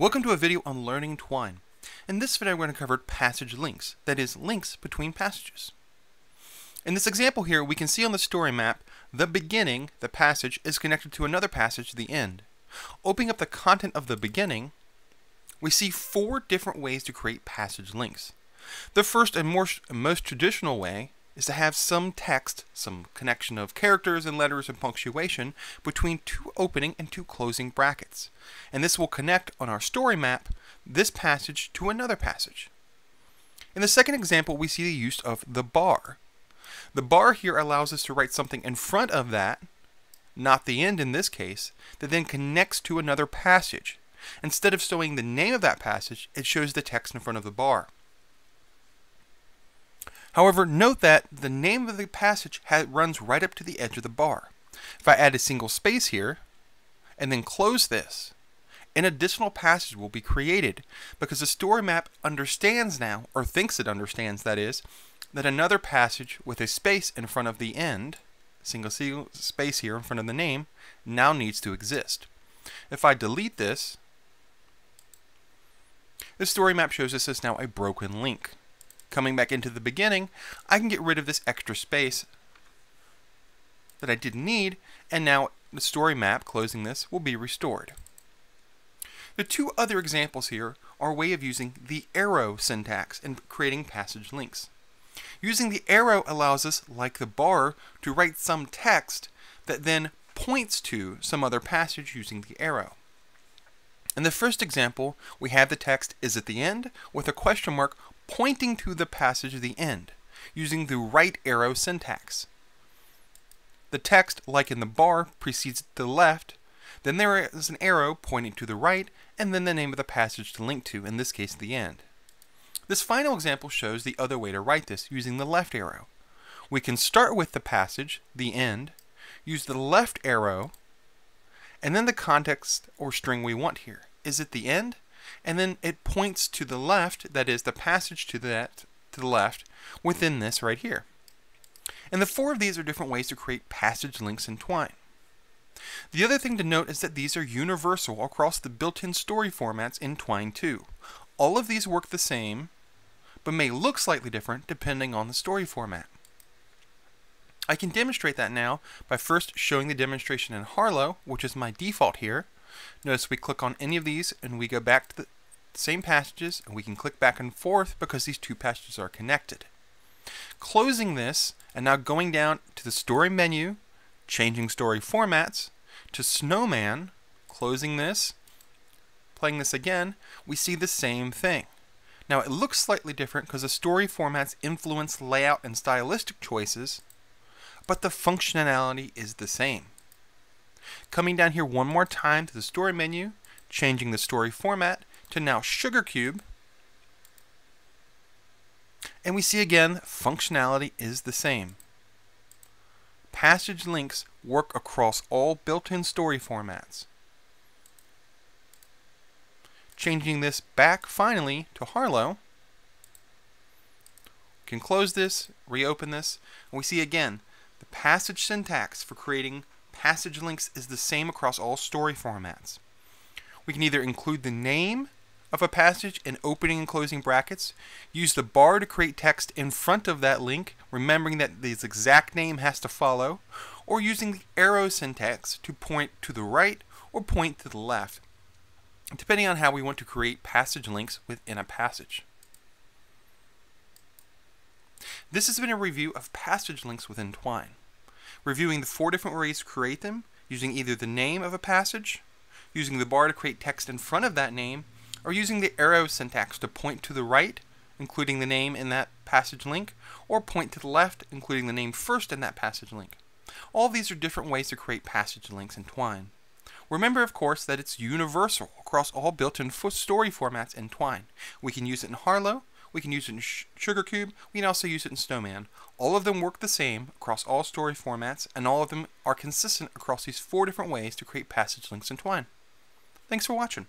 Welcome to a video on learning Twine. In this video, we're going to cover passage links, that is, links between passages. In this example here, we can see on the story map, the beginning, the passage, is connected to another passage, the end. Opening up the content of the beginning, we see four different ways to create passage links. The first and more, most traditional way is to have some text, some connection of characters and letters and punctuation between two opening and two closing brackets. And this will connect on our story map this passage to another passage. In the second example, we see the use of the bar. The bar here allows us to write something in front of that, not the end in this case, that then connects to another passage. Instead of showing the name of that passage, it shows the text in front of the bar. However, note that the name of the passage runs right up to the edge of the bar. If I add a single space here, and then close this, an additional passage will be created because the story map understands now, or thinks it understands that is, that another passage with a space in front of the end, single space here in front of the name, now needs to exist. If I delete this, the story map shows us as now a broken link coming back into the beginning, I can get rid of this extra space that I didn't need, and now the story map, closing this, will be restored. The two other examples here are a way of using the arrow syntax and creating passage links. Using the arrow allows us, like the bar, to write some text that then points to some other passage using the arrow. In the first example, we have the text is at the end with a question mark pointing to the passage at the end, using the right arrow syntax. The text, like in the bar, precedes the left, then there is an arrow pointing to the right, and then the name of the passage to link to, in this case the end. This final example shows the other way to write this, using the left arrow. We can start with the passage, the end, use the left arrow, and then the context or string we want here. Is it the end? And then it points to the left, that is the passage to that to the left within this right here. And the four of these are different ways to create passage links in Twine. The other thing to note is that these are universal across the built-in story formats in Twine 2. All of these work the same, but may look slightly different depending on the story format. I can demonstrate that now by first showing the demonstration in Harlowe, which is my default here, Notice we click on any of these and we go back to the same passages and we can click back and forth because these two passages are connected. Closing this and now going down to the story menu, changing story formats to Snowman, closing this, playing this again, we see the same thing. Now it looks slightly different because the story formats influence layout and stylistic choices, but the functionality is the same. Coming down here one more time to the story menu, changing the story format to now SugarCube. And we see again, functionality is the same. Passage links work across all built-in story formats. Changing this back finally to Harlowe, can close this, reopen this, and we see again the passage syntax for creating passage links is the same across all story formats. We can either include the name of a passage in opening and closing brackets, use the bar to create text in front of that link, remembering that the exact name has to follow, or using the arrow syntax to point to the right or point to the left, depending on how we want to create passage links within a passage. This has been a review of passage links within Twine reviewing the four different ways to create them, using either the name of a passage, using the bar to create text in front of that name, or using the arrow syntax to point to the right, including the name in that passage link, or point to the left, including the name first in that passage link. All these are different ways to create passage links in Twine. Remember, of course, that it's universal across all built-in story formats in Twine. We can use it in Harlowe, we can use it in SugarCube. We can also use it in Snowman. All of them work the same across all story formats, and all of them are consistent across these four different ways to create passage links in Twine. Thanks for watching.